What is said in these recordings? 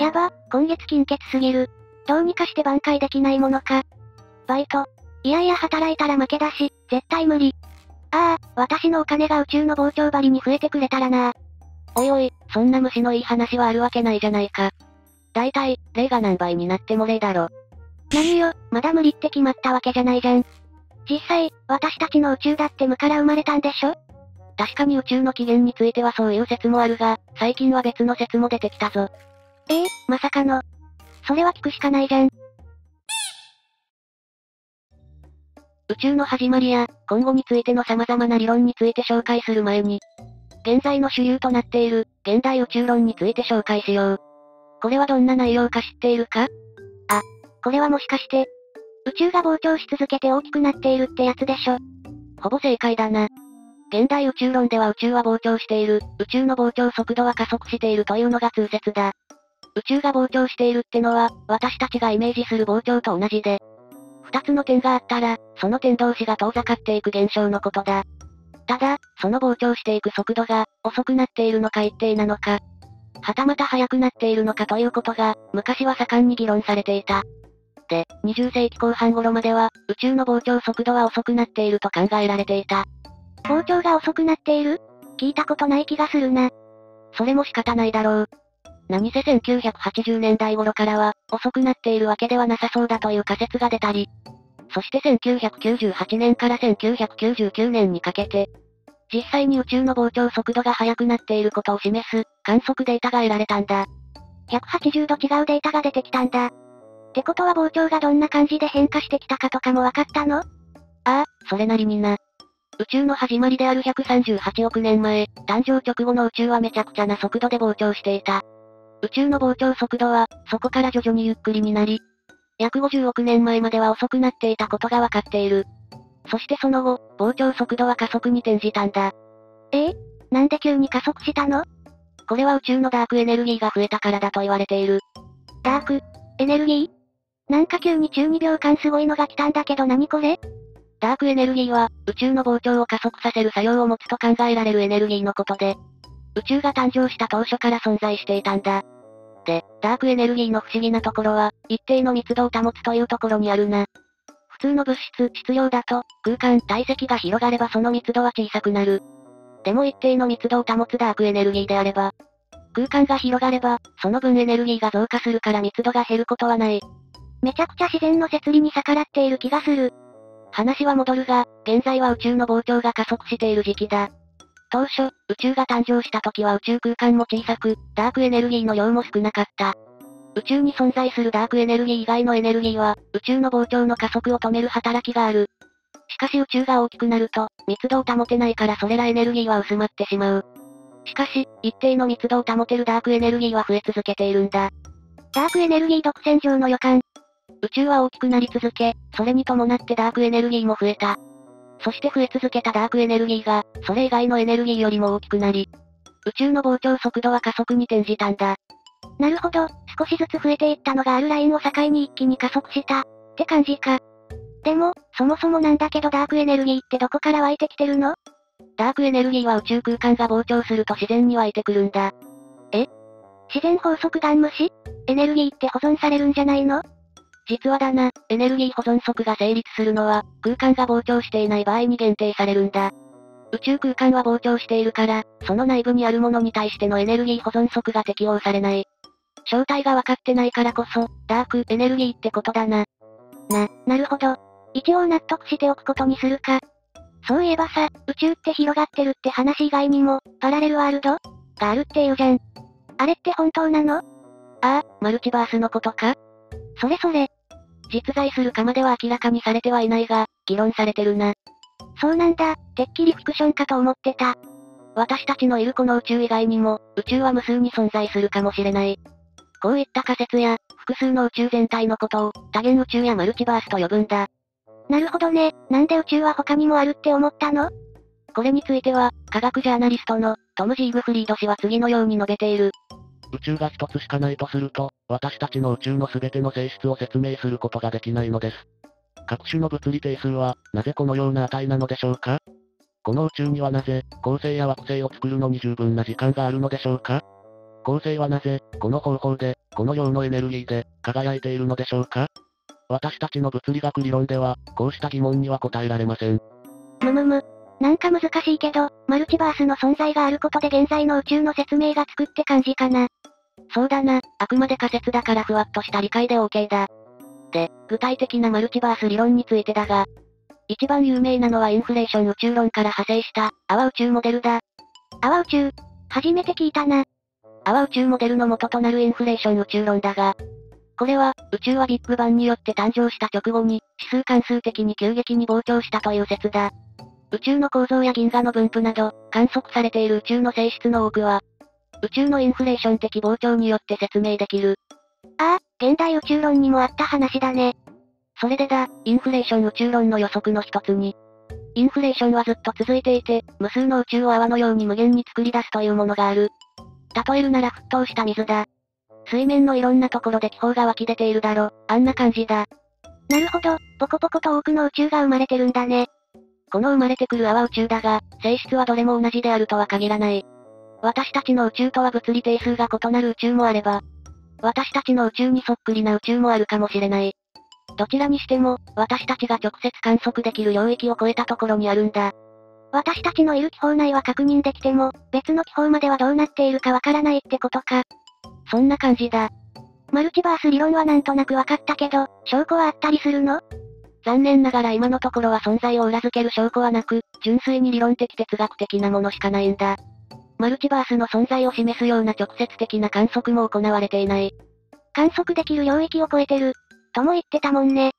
やば、今月金欠すぎる。どうにかして挽回できないものか。バイト。いやいや働いたら負けだし、絶対無理。ああ、私のお金が宇宙の膨張針に増えてくれたらな。おいおい、そんな虫のいい話はあるわけないじゃないか。だいたい、例が何倍になっても例だろ。何よ、まだ無理って決まったわけじゃないじゃん。実際、私たちの宇宙だって無から生まれたんでしょ？確かに宇宙の起源についてはそういう説もあるが、最近は別の説も出てきたぞ。ええまさかの。それは聞くしかないじゃん。宇宙の始まりや、今後についての様々な理論について紹介する前に、現在の主流となっている、現代宇宙論について紹介しよう。これはどんな内容か知っているか？あ、これはもしかして、宇宙が膨張し続けて大きくなっているってやつでしょ。ほぼ正解だな。現代宇宙論では宇宙は膨張している、宇宙の膨張速度は加速しているというのが通説だ。宇宙が膨張しているってのは、私たちがイメージする膨張と同じで、二つの点があったら、その点同士が遠ざかっていく現象のことだ。ただ、その膨張していく速度が、遅くなっているのか一定なのか、はたまた速くなっているのかということが、昔は盛んに議論されていた。で、20世紀後半頃までは、宇宙の膨張速度は遅くなっていると考えられていた。膨張が遅くなっている？聞いたことない気がするな。それも仕方ないだろう。何せ1980年代頃からは、遅くなっているわけではなさそうだという仮説が出たり、そして1998年から1999年にかけて、実際に宇宙の膨張速度が速くなっていることを示す、観測データが得られたんだ。180度違うデータが出てきたんだ。ってことは膨張がどんな感じで変化してきたかとかも分かったの？ああ、それなりにな。宇宙の始まりである138億年前、誕生直後の宇宙はめちゃくちゃな速度で膨張していた。宇宙の膨張速度は、そこから徐々にゆっくりになり、約50億年前までは遅くなっていたことがわかっている。そしてその後、膨張速度は加速に転じたんだ。え？えなんで急に加速したの？これは宇宙のダークエネルギーが増えたからだと言われている。ダーク？エネルギー？なんか急に中2秒間すごいのが来たんだけど何これ？ダークエネルギーは、宇宙の膨張を加速させる作用を持つと考えられるエネルギーのことで、宇宙が誕生した当初から存在していたんだ。で、ダークエネルギーの不思議なところは、一定の密度を保つというところにあるな。普通の物質、質量だと、空間、体積が広がればその密度は小さくなる。でも一定の密度を保つダークエネルギーであれば、空間が広がれば、その分エネルギーが増加するから密度が減ることはない。めちゃくちゃ自然の摂理に逆らっている気がする。話は戻るが、現在は宇宙の膨張が加速している時期だ。当初、宇宙が誕生した時は宇宙空間も小さく、ダークエネルギーの量も少なかった。宇宙に存在するダークエネルギー以外のエネルギーは、宇宙の膨張の加速を止める働きがある。しかし宇宙が大きくなると、密度を保てないからそれらエネルギーは薄まってしまう。しかし、一定の密度を保てるダークエネルギーは増え続けているんだ。ダークエネルギー独占上の予感。宇宙は大きくなり続け、それに伴ってダークエネルギーも増えた。そして増え続けたダークエネルギーが、それ以外のエネルギーよりも大きくなり、宇宙の膨張速度は加速に転じたんだ。なるほど、少しずつ増えていったのがあるラインを境に一気に加速した、って感じか。でも、そもそもなんだけどダークエネルギーってどこから湧いてきてるの？ダークエネルギーは宇宙空間が膨張すると自然に湧いてくるんだ。え？自然法則ガン無視エネルギーって保存されるんじゃないの？実はだな、エネルギー保存則が成立するのは、空間が膨張していない場合に限定されるんだ。宇宙空間は膨張しているから、その内部にあるものに対してのエネルギー保存則が適用されない。正体が分かってないからこそ、ダークエネルギーってことだな。な、なるほど。一応納得しておくことにするか。そういえばさ、宇宙って広がってるって話以外にも、パラレルワールド？があるっていうじゃん。あれって本当なの？ああ、マルチバースのことか？それそれ。実在するかまでは明らかにされてはいないが、議論されてるな。そうなんだ、てっきりフィクションかと思ってた。私たちのいるこの宇宙以外にも、宇宙は無数に存在するかもしれない。こういった仮説や、複数の宇宙全体のことを、多元宇宙やマルチバースと呼ぶんだ。なるほどね、なんで宇宙は他にもあるって思ったの？これについては、科学ジャーナリストの、トム・ジーグフリード氏は次のように述べている。宇宙が一つしかないとすると、私たちの宇宙の全ての性質を説明することができないのです。各種の物理定数は、なぜこのような値なのでしょうか？この宇宙にはなぜ、恒星や惑星を作るのに十分な時間があるのでしょうか？恒星はなぜ、この方法で、この量のエネルギーで、輝いているのでしょうか？私たちの物理学理論では、こうした疑問には答えられません。むむむ。なんか難しいけど、マルチバースの存在があることで現在の宇宙の説明がつくって感じかな。そうだな、あくまで仮説だからふわっとした理解で OK だ。で、具体的なマルチバース理論についてだが、一番有名なのはインフレーション宇宙論から派生した、アワ宇宙モデルだ。アワ宇宙初めて聞いたな。アワ宇宙モデルの元となるインフレーション宇宙論だが、これは、宇宙はビッグバンによって誕生した直後に、指数関数的に急激に膨張したという説だ。宇宙の構造や銀河の分布など、観測されている宇宙の性質の多くは、宇宙のインフレーション的膨張によって説明できる。ああ、現代宇宙論にもあった話だね。それでだ、インフレーション宇宙論の予測の一つに、インフレーションはずっと続いていて、無数の宇宙を泡のように無限に作り出すというものがある。例えるなら沸騰した水だ。水面のいろんなところで気泡が湧き出ているだろ、あんな感じだ。なるほど、ポコポコと多くの宇宙が生まれてるんだね。この生まれてくる泡宇宙だが、性質はどれも同じであるとは限らない。私たちの宇宙とは物理定数が異なる宇宙もあれば、私たちの宇宙にそっくりな宇宙もあるかもしれない。どちらにしても、私たちが直接観測できる領域を超えたところにあるんだ。私たちのいる気泡内は確認できても、別の気泡まではどうなっているかわからないってことか。そんな感じだ。マルチバース理論はなんとなくわかったけど、証拠はあったりするの？残念ながら今のところは存在を裏付ける証拠はなく、純粋に理論的哲学的なものしかないんだ。マルチバースの存在を示すような直接的な観測も行われていない。観測できる領域を超えてる。とも言ってたもんね。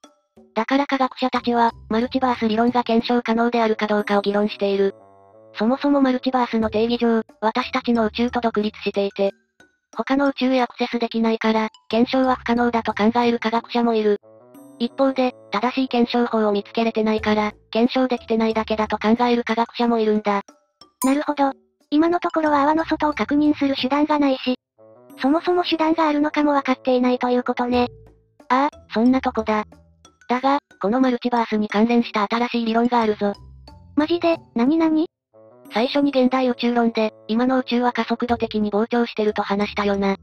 だから科学者たちは、マルチバース理論が検証可能であるかどうかを議論している。そもそもマルチバースの定義上、私たちの宇宙と独立していて、他の宇宙へアクセスできないから、検証は不可能だと考える科学者もいる。一方で、正しい検証法を見つけれてないから、検証できてないだけだと考える科学者もいるんだ。なるほど。今のところは泡の外を確認する手段がないし、そもそも手段があるのかもわかっていないということね。ああ、そんなとこだ。だが、このマルチバースに関連した新しい理論があるぞ。マジで、なになに最初に現代宇宙論で、今の宇宙は加速度的に膨張してると話したよな。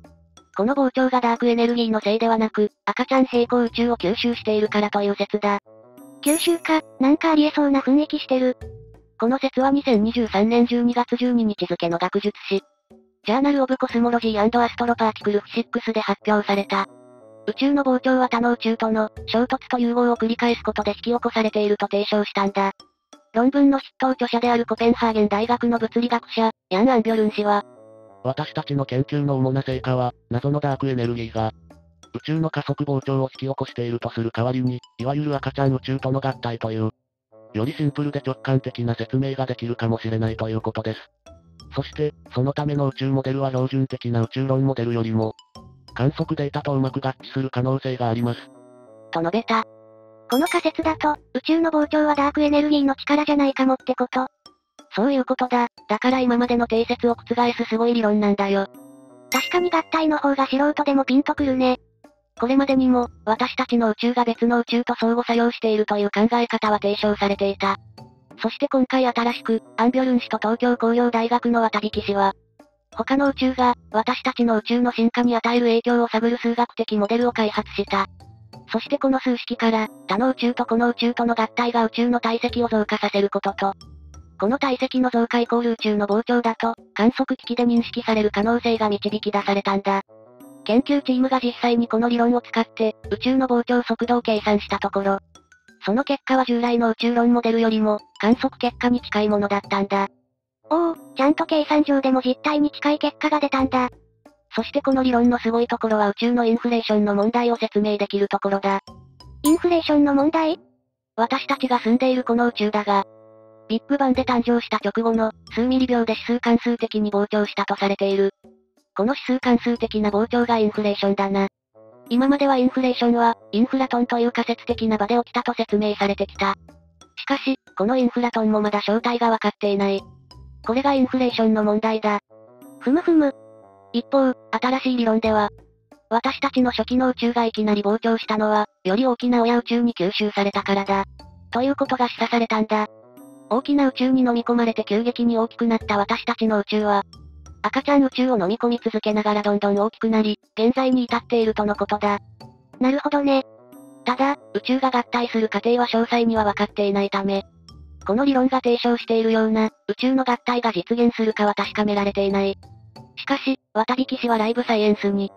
この膨張がダークエネルギーのせいではなく、赤ちゃん平行宇宙を吸収しているからという説だ。吸収か、なんかありえそうな雰囲気してる。この説は2023年12月12日付の学術誌、ジャーナル・オブ・コスモロジーアストロパーティクルフィジックスで発表された。宇宙の膨張は他の宇宙との衝突と融合を繰り返すことで引き起こされていると提唱したんだ。論文の筆頭著者であるコペンハーゲン大学の物理学者、ヤン・アンビョルン氏は、私たちの研究の主な成果は、謎のダークエネルギーが、宇宙の加速膨張を引き起こしているとする代わりに、いわゆる赤ちゃん宇宙との合体という、よりシンプルで直感的な説明ができるかもしれないということです。そして、そのための宇宙モデルは標準的な宇宙論モデルよりも、観測データとうまく合致する可能性があります。と述べた。この仮説だと、宇宙の膨張はダークエネルギーの力じゃないかもってこと。そういうことだ。だから今までの定説を覆すすごい理論なんだよ。確かに合体の方が素人でもピンとくるね。これまでにも、私たちの宇宙が別の宇宙と相互作用しているという考え方は提唱されていた。そして今回新しく、アンビョルン氏と東京工業大学の渡引氏は、他の宇宙が、私たちの宇宙の進化に与える影響を探る数学的モデルを開発した。そしてこの数式から、他の宇宙とこの宇宙との合体が宇宙の体積を増加させることと、この体積の増加イコール宇宙の膨張だと、観測機器で認識される可能性が導き出されたんだ。研究チームが実際にこの理論を使って、宇宙の膨張速度を計算したところ、その結果は従来の宇宙論モデルよりも、観測結果に近いものだったんだ。おお、ちゃんと計算上でも実態に近い結果が出たんだ。そしてこの理論のすごいところは宇宙のインフレーションの問題を説明できるところだ。インフレーションの問題？私たちが住んでいるこの宇宙だが、ビッグバンで誕生した直後の数ミリ秒で指数関数的に膨張したとされている。この指数関数的な膨張がインフレーションだな。今まではインフレーションは、インフラトンという仮説的な場で起きたと説明されてきた。しかし、このインフラトンもまだ正体がわかっていない。これがインフレーションの問題だ。ふむふむ。一方、新しい理論では、私たちの初期の宇宙がいきなり膨張したのは、より大きな親宇宙に吸収されたからだ。ということが示唆されたんだ。大きな宇宙に飲み込まれて急激に大きくなった私たちの宇宙は、赤ちゃん宇宙を飲み込み続けながらどんどん大きくなり、現在に至っているとのことだ。なるほどね。ただ、宇宙が合体する過程は詳細には分かっていないため、この理論が提唱しているような、宇宙の合体が実現するかは確かめられていない。しかし、渡引氏はライブサイエンスに、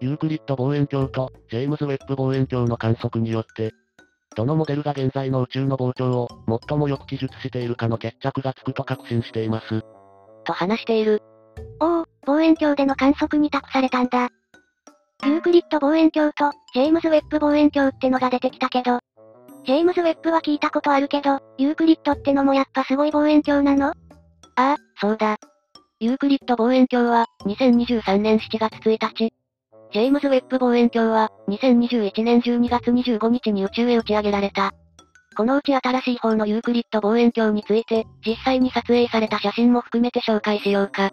ユークリッド望遠鏡と、ジェームズ・ウェッブ望遠鏡の観測によって、どのモデルが現在の宇宙の膨張を、最もよく記述しているかの決着がつくと確信しています。と話している。おお、望遠鏡での観測に託されたんだ。ユークリッド望遠鏡と、ジェームズ・ウェッブ望遠鏡ってのが出てきたけど、ジェームズ・ウェッブは聞いたことあるけど、ユークリッドってのもやっぱすごい望遠鏡なの？ああ、そうだ。ユークリッド望遠鏡は、2023年7月1日。ジェームズ・ウェッブ望遠鏡は、2021年12月25日に宇宙へ打ち上げられた。このうち新しい方のユークリッド望遠鏡について、実際に撮影された写真も含めて紹介しようか。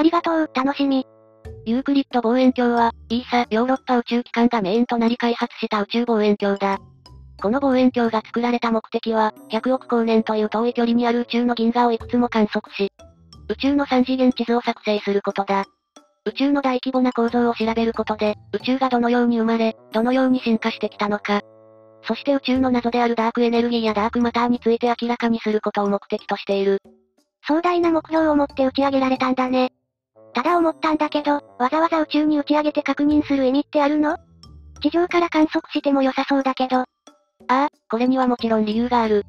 ありがとう、楽しみ。ユークリッド望遠鏡は、ESA ヨーロッパ宇宙機関がメインとなり開発した宇宙望遠鏡だ。この望遠鏡が作られた目的は、100億光年という遠い距離にある宇宙の銀河をいくつも観測し、宇宙の3次元地図を作成することだ。宇宙の大規模な構造を調べることで、宇宙がどのように生まれ、どのように進化してきたのか。そして宇宙の謎であるダークエネルギーやダークマターについて明らかにすることを目的としている。壮大な目標を持って打ち上げられたんだね。ただ思ったんだけど、わざわざ宇宙に打ち上げて確認する意味ってあるの？地上から観測しても良さそうだけど、ああ、これにはもちろん理由がある。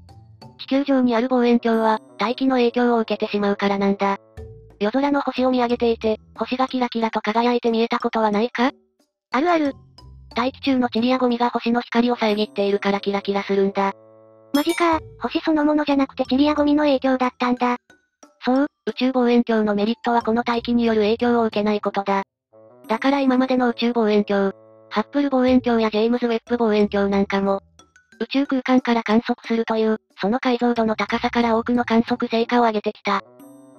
地球上にある望遠鏡は、大気の影響を受けてしまうからなんだ。夜空の星を見上げていて、星がキラキラと輝いて見えたことはないか？あるある。大気中の塵やゴミが星の光を遮っているからキラキラするんだ。マジか星そのものじゃなくて塵やゴミの影響だったんだ。そう、宇宙望遠鏡のメリットはこの大気による影響を受けないことだ。だから今までの宇宙望遠鏡、ハッブル望遠鏡やジェームズ・ウェッブ望遠鏡なんかも、宇宙空間から観測するという、その解像度の高さから多くの観測成果を上げてきた。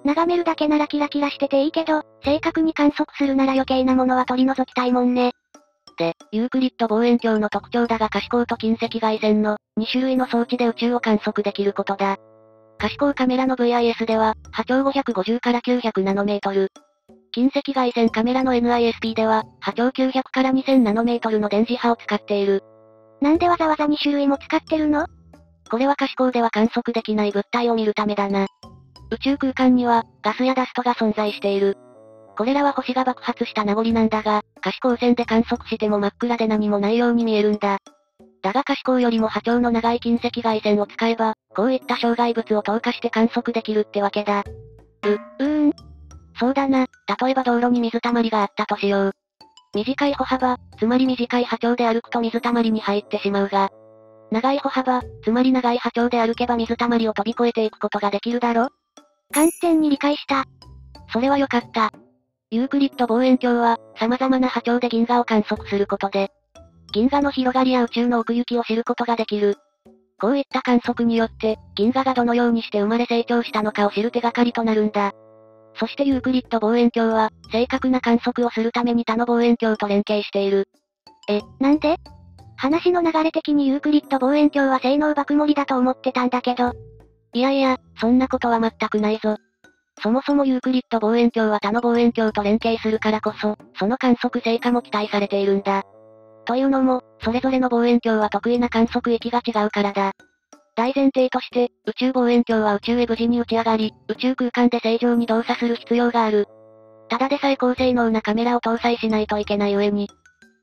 眺めるだけならキラキラしてていいけど、正確に観測するなら余計なものは取り除きたいもんね。で、ユークリッド望遠鏡の特徴だが可視光と近赤外線の2種類の装置で宇宙を観測できることだ。可視光カメラの VIS では、波長550から900ナノメートル。近赤外線カメラの NISP では、波長900から2000ナノメートルの電磁波を使っている。なんでわざわざ2種類も使ってるの？これは可視光では観測できない物体を見るためだな。宇宙空間には、ガスやダストが存在している。これらは星が爆発した名残なんだが、可視光線で観測しても真っ暗で何もないように見えるんだ。だが可視光よりも波長の長い近赤外線を使えば、こういった障害物を透過して観測できるってわけだ。う、うーん。そうだな、例えば道路に水たまりがあったとしよう。短い歩幅、つまり短い波長で歩くと水たまりに入ってしまうが、長い歩幅、つまり長い波長で歩けば水たまりを飛び越えていくことができるだろ完全に理解した。それはよかった。ユークリッド望遠鏡は、様々な波長で銀河を観測することで、銀河の広がりや宇宙の奥行きを知ることができる。こういった観測によって、銀河がどのようにして生まれ成長したのかを知る手がかりとなるんだ。そしてユークリッド望遠鏡は、正確な観測をするために他の望遠鏡と連携している。え、なんで？話の流れ的にユークリッド望遠鏡は性能爆盛りだと思ってたんだけど。いやいや、そんなことは全くないぞ。そもそもユークリッド望遠鏡は他の望遠鏡と連携するからこそ、その観測成果も期待されているんだ。というのも、それぞれの望遠鏡は得意な観測域が違うからだ。大前提として、宇宙望遠鏡は宇宙へ無事に打ち上がり、宇宙空間で正常に動作する必要がある。ただでさえ高性能なカメラを搭載しないといけない上に、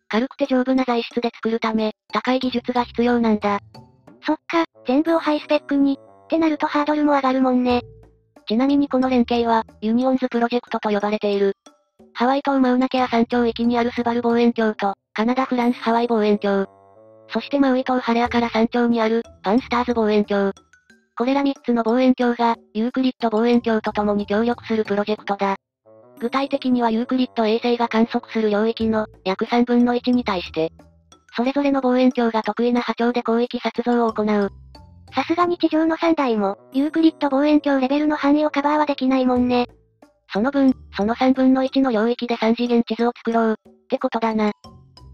軽くて丈夫な材質で作るため、高い技術が必要なんだ。そっか、全部をハイスペックに、ってなるとハードルも上がるもんね。ちなみにこの連携は、ユニオンズプロジェクトと呼ばれている。ハワイ島マウナケア山頂域にあるすばる望遠鏡と、カナダフランスハワイ望遠鏡、そしてマウイ島ハレアカラ山頂にある、パンスターズ望遠鏡。これら3つの望遠鏡が、ユークリッド望遠鏡と共に協力するプロジェクトだ。具体的にはユークリッド衛星が観測する領域の約3分の1に対して、それぞれの望遠鏡が得意な波長で広域撮像を行う。さすがに地上の3台も、ユークリッド望遠鏡レベルの範囲をカバーはできないもんね。その分、その3分の1の領域で3次元地図を作ろう、ってことだな。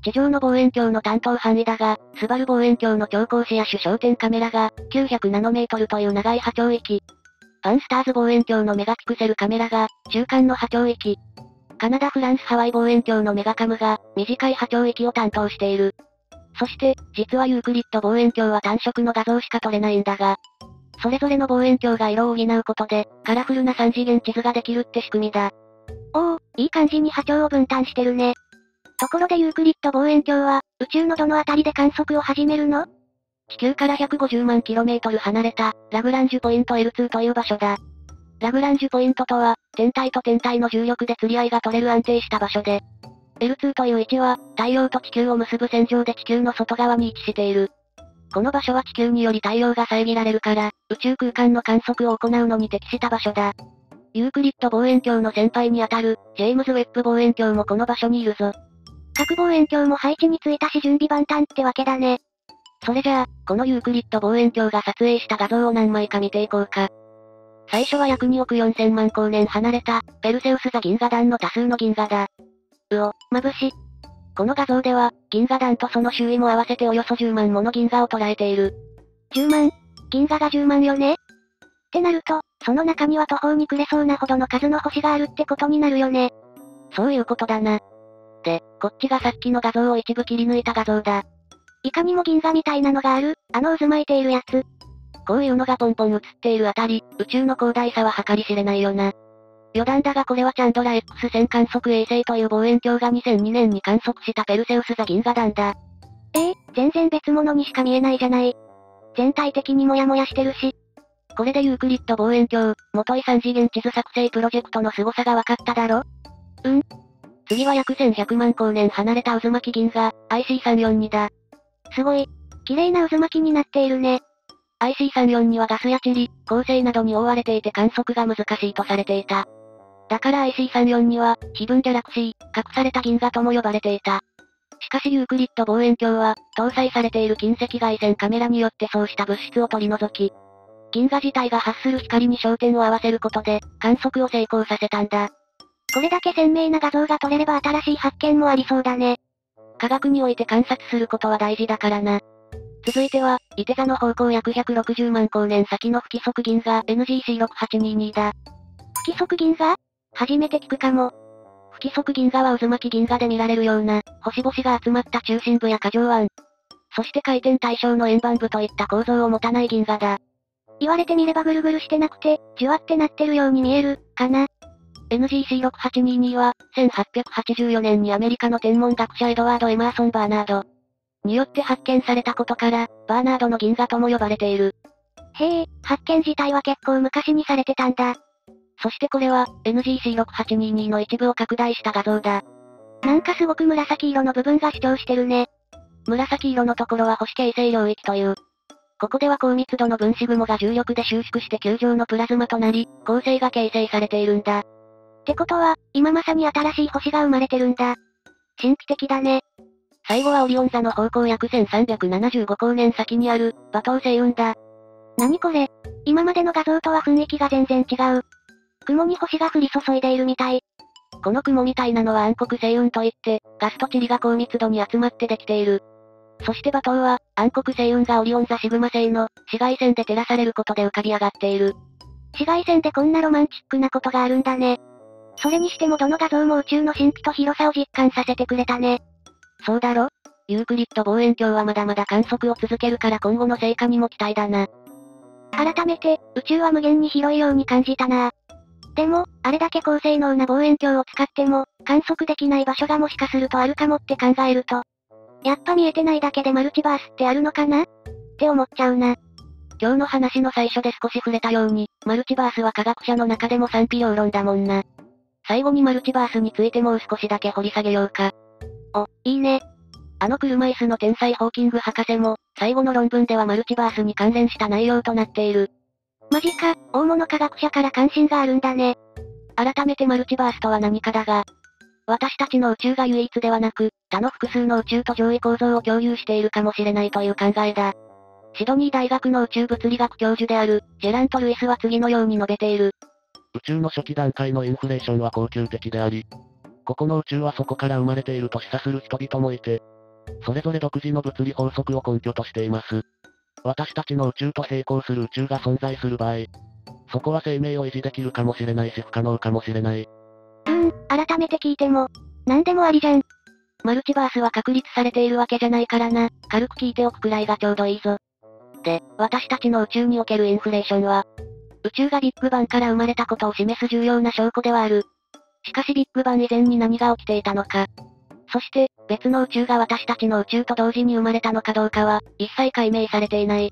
地上の望遠鏡の担当範囲だが、スバル望遠鏡の超光視や主焦点カメラが、900ナノメートルという長い波長域。パンスターズ望遠鏡のメガピクセルカメラが、中間の波長域。カナダフランスハワイ望遠鏡のメガカムが、短い波長域を担当している。そして、実はユークリッド望遠鏡は単色の画像しか撮れないんだが、それぞれの望遠鏡が色を補うことで、カラフルな3次元地図ができるって仕組みだ。おお、いい感じに波長を分担してるね。ところでユークリッド望遠鏡は、宇宙のどのあたりで観測を始めるの？地球から150万 km 離れた、ラグランジュポイント L2 という場所だ。ラグランジュポイントとは、天体と天体の重力で釣り合いが取れる安定した場所で、L2 という位置は、太陽と地球を結ぶ線上で地球の外側に位置している。この場所は地球により太陽が遮られるから、宇宙空間の観測を行うのに適した場所だ。ユークリッド望遠鏡の先輩にあたる、ジェームズ・ウェッブ望遠鏡もこの場所にいるぞ。各望遠鏡も配置についたし準備万端ってわけだね。それじゃあ、このユークリッド望遠鏡が撮影した画像を何枚か見ていこうか。最初は約2億4000万光年離れた、ペルセウス座銀河団の多数の銀河だ。うお、眩し。この画像では、銀河団とその周囲も合わせておよそ10万もの銀河を捉えている。10万？銀河が10万よね？ってなると、その中には途方に暮れそうなほどの数の星があるってことになるよね。そういうことだな。で、こっちがさっきの画像を一部切り抜いた画像だ。いかにも銀河みたいなのがある、あの渦巻いているやつ。こういうのがポンポン映っているあたり、宇宙の広大さは計り知れないよな。余談だがこれはチャンドラ X 線観測衛星という望遠鏡が2002年に観測したペルセウス座銀河団だ。ええー、全然別物にしか見えないじゃない。全体的にもやもやしてるし。これでユークリッド望遠鏡、元井3次元地図作成プロジェクトの凄さが分かっただろ？うん。次は約1100万光年離れた渦巻き銀河、IC342 だ。すごい。綺麗な渦巻きになっているね。IC342 はガスや塵、構成などに覆われていて観測が難しいとされていた。だから IC34 は、非分ギャラクシー、隠された銀河とも呼ばれていた。しかしユークリッド望遠鏡は、搭載されている近赤外線カメラによってそうした物質を取り除き、銀河自体が発する光に焦点を合わせることで、観測を成功させたんだ。これだけ鮮明な画像が撮れれば新しい発見もありそうだね。科学において観察することは大事だからな。続いては、伊手座の方向約160万光年先の不規則銀河 NGC6822 だ。不規則銀河初めて聞くかも。不規則銀河は渦巻き銀河で見られるような、星々が集まった中心部や過剰湾。そして回転対象の円盤部といった構造を持たない銀河だ。言われてみればぐるぐるしてなくて、じゅわってなってるように見える、かな。NGC6822 は、1884年にアメリカの天文学者エドワード・エマーソン・バーナードによって発見されたことから、バーナードの銀河とも呼ばれている。へえ、発見自体は結構昔にされてたんだ。そしてこれは、NGC6822 の一部を拡大した画像だ。なんかすごく紫色の部分が主張してるね。紫色のところは星形成領域という。ここでは高密度の分子雲が重力で収縮して球状のプラズマとなり、構成が形成されているんだ。ってことは、今まさに新しい星が生まれてるんだ。神秘的だね。最後はオリオン座の方向約1375光年先にある、馬頭星雲だ。何これ？今までの画像とは雰囲気が全然違う。雲に星が降り注いでいるみたい。この雲みたいなのは暗黒星雲といって、ガスと塵が高密度に集まってできている。そして馬頭は、暗黒星雲がオリオン座シグマ星の、紫外線で照らされることで浮かび上がっている。紫外線でこんなロマンチックなことがあるんだね。それにしてもどの画像も宇宙の神秘と広さを実感させてくれたね。そうだろ？ユークリッド望遠鏡はまだまだ観測を続けるから今後の成果にも期待だな。改めて、宇宙は無限に広いように感じたなでも、あれだけ高性能な望遠鏡を使っても、観測できない場所がもしかするとあるかもって考えると、やっぱ見えてないだけでマルチバースってあるのかな？って思っちゃうな。今日の話の最初で少し触れたように、マルチバースは科学者の中でも賛否両論だもんな。最後にマルチバースについてもう少しだけ掘り下げようか。お、いいね。あの車椅子の天才ホーキング博士も、最後の論文ではマルチバースに関連した内容となっている。マジか、大物科学者から関心があるんだね。改めてマルチバースとは何かだが、私たちの宇宙が唯一ではなく、他の複数の宇宙と上位構造を共有しているかもしれないという考えだ。シドニー大学の宇宙物理学教授である、ジェラント・ルイスは次のように述べている。宇宙の初期段階のインフレーションは恒久的であり、ここの宇宙はそこから生まれていると示唆する人々もいて、それぞれ独自の物理法則を根拠としています。私たちの宇宙と並行する宇宙が存在する場合、そこは生命を維持できるかもしれないし不可能かもしれない。うーん、改めて聞いても、何でもありじゃん。マルチバースは確立されているわけじゃないからな、軽く聞いておくくらいがちょうどいいぞ。で、私たちの宇宙におけるインフレーションは、宇宙がビッグバンから生まれたことを示す重要な証拠ではある。しかしビッグバン以前に何が起きていたのか。そして、別の宇宙が私たちの宇宙と同時に生まれたのかどうかは、一切解明されていない。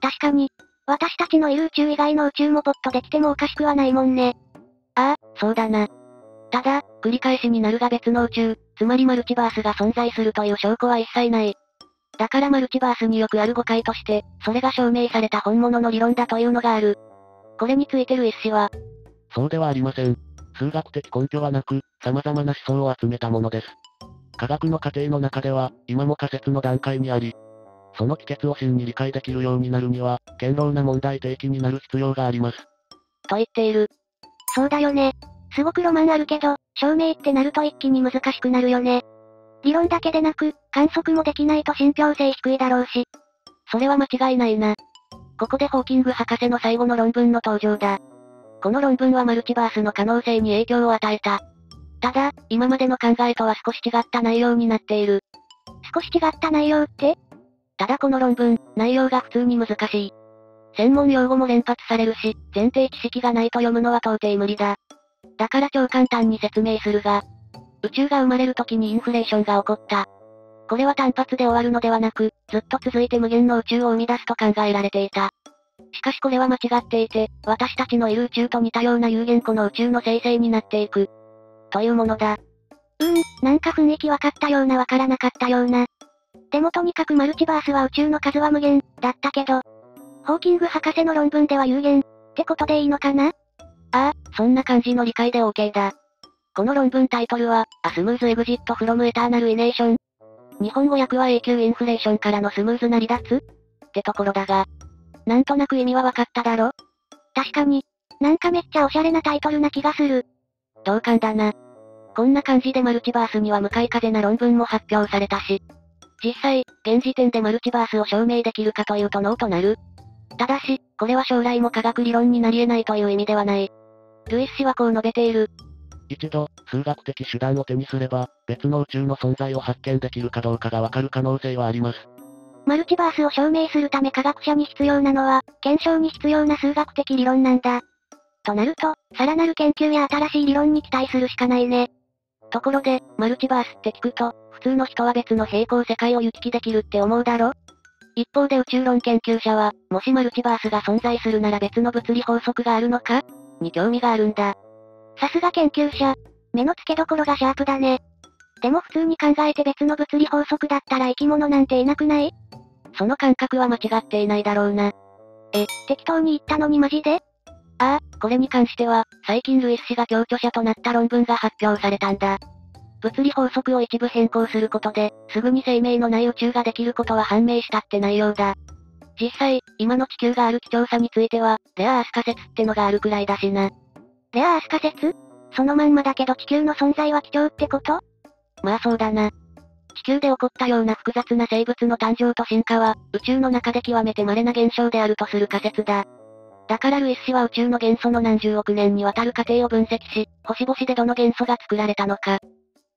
確かに、私たちのいる宇宙以外の宇宙もポッとできてもおかしくはないもんね。ああ、そうだな。ただ、繰り返しになるが別の宇宙、つまりマルチバースが存在するという証拠は一切ない。だからマルチバースによくある誤解として、それが証明された本物の理論だというのがある。これについてルイス氏は、そうではありません。数学的根拠はなく、様々な思想を集めたものです。科学の過程の中では、今も仮説の段階にあり、その帰結を真に理解できるようになるには、堅牢な問題提起になる必要があります。と言っている。そうだよね。すごくロマンあるけど、証明ってなると一気に難しくなるよね。理論だけでなく、観測もできないと信憑性低いだろうし。それは間違いないな。ここでホーキング博士の最後の論文の登場だ。この論文はマルチバースの可能性に影響を与えた。ただ、今までの考えとは少し違った内容になっている。少し違った内容って？ただこの論文、内容が普通に難しい。専門用語も連発されるし、前提知識がないと読むのは到底無理だ。だから超簡単に説明するが、宇宙が生まれる時にインフレーションが起こった。これは単発で終わるのではなく、ずっと続いて無限の宇宙を生み出すと考えられていた。しかしこれは間違っていて、私たちのいる宇宙と似たような有限個の宇宙の生成になっていく。というものだ。うーん、なんか雰囲気わかったようなわからなかったような。でもとにかくマルチバースは宇宙の数は無限、だったけど、ホーキング博士の論文では有限、ってことでいいのかな？ああ、そんな感じの理解で OK だ。この論文タイトルは、A Smooth Exit from Eternal Ination。日本語訳は永久インフレーションからのスムーズな離脱？ってところだが。なんとなく意味はわかっただろ？確かに。なんかめっちゃおしゃれなタイトルな気がする。同感だな。こんな感じでマルチバースには向かい風な論文も発表されたし。実際、現時点でマルチバースを証明できるかというとノーとなる。ただし、これは将来も科学理論になり得ないという意味ではない。ルイス氏はこう述べている。一度、数学的手段を手にすれば、別の宇宙の存在を発見できるかどうかがわかる可能性はあります。マルチバースを証明するため科学者に必要なのは、検証に必要な数学的理論なんだ。となると、さらなる研究や新しい理論に期待するしかないね。ところで、マルチバースって聞くと、普通の人は別の平行世界を行き来できるって思うだろ？一方で宇宙論研究者は、もしマルチバースが存在するなら別の物理法則があるのか？に興味があるんだ。さすが研究者。目の付けどころがシャープだね。でも普通に考えて別の物理法則だったら生き物なんていなくない？その感覚は間違っていないだろうな。え、適当に言ったのにマジで？ああ、これに関しては、最近ルイス氏が共著者となった論文が発表されたんだ。物理法則を一部変更することで、すぐに生命のない宇宙ができることは判明したって内容だ。実際、今の地球がある貴重さについては、レアアース仮説ってのがあるくらいだしな。レアアース仮説？そのまんまだけど地球の存在は貴重ってこと？まあそうだな。地球で起こったような複雑な生物の誕生と進化は、宇宙の中で極めて稀な現象であるとする仮説だ。だからルイス氏は宇宙の元素の何十億年にわたる過程を分析し、星々でどの元素が作られたのか、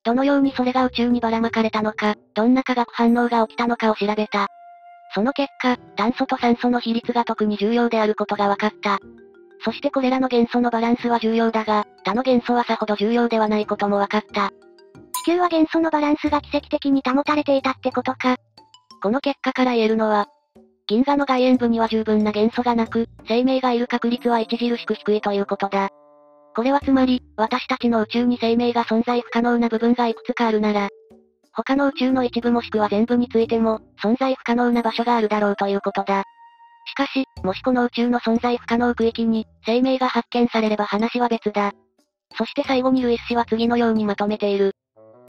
どのようにそれが宇宙にばらまかれたのか、どんな化学反応が起きたのかを調べた。その結果、炭素と酸素の比率が特に重要であることが分かった。そしてこれらの元素のバランスは重要だが、他の元素はさほど重要ではないことも分かった。地球は元素のバランスが奇跡的に保たれていたってことか。この結果から言えるのは、銀河の外縁部には十分な元素がなく、生命がいる確率は著しく低いということだ。これはつまり、私たちの宇宙に生命が存在不可能な部分がいくつかあるなら、他の宇宙の一部もしくは全部についても、存在不可能な場所があるだろうということだ。しかし、もしこの宇宙の存在不可能区域に、生命が発見されれば話は別だ。そして最後にルイス氏は次のようにまとめている。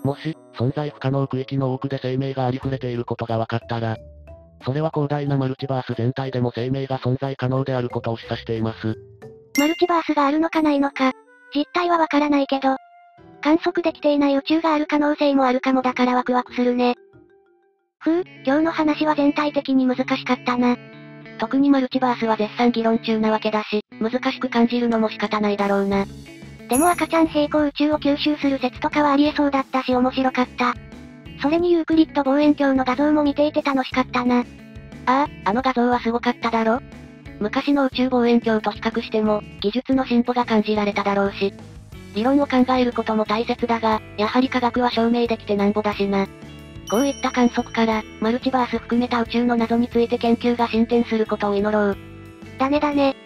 もし、存在不可能区域の多くで生命がありふれていることが分かったら、それは広大なマルチバース全体でも生命が存在可能であることを示唆しています。マルチバースがあるのかないのか、実態はわからないけど、観測できていない宇宙がある可能性もあるかもだからワクワクするね。ふう、今日の話は全体的に難しかったな。特にマルチバースは絶賛議論中なわけだし、難しく感じるのも仕方ないだろうな。でも赤ちゃん平行宇宙を吸収する説とかはありえそうだったし面白かった。それにユークリッド望遠鏡の画像も見ていて楽しかったな。ああ、あの画像はすごかっただろ？昔の宇宙望遠鏡と比較しても、技術の進歩が感じられただろうし。理論を考えることも大切だが、やはり科学は証明できてなんぼだしな。こういった観測から、マルチバース含めた宇宙の謎について研究が進展することを祈ろう。だねだね。